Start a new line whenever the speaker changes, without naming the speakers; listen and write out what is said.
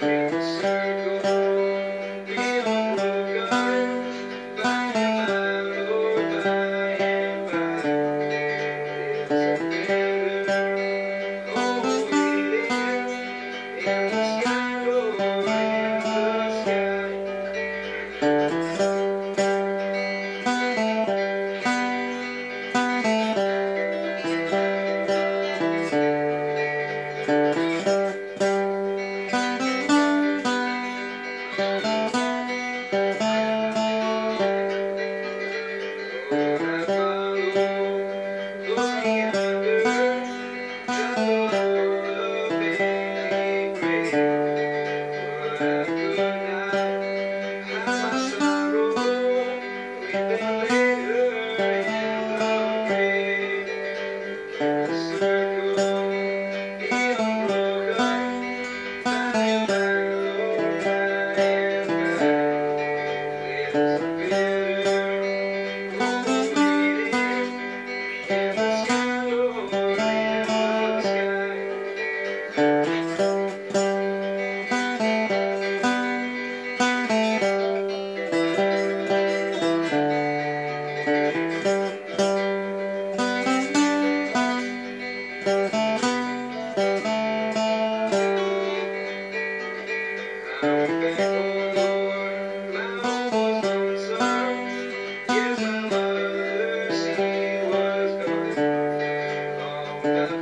Música my mother,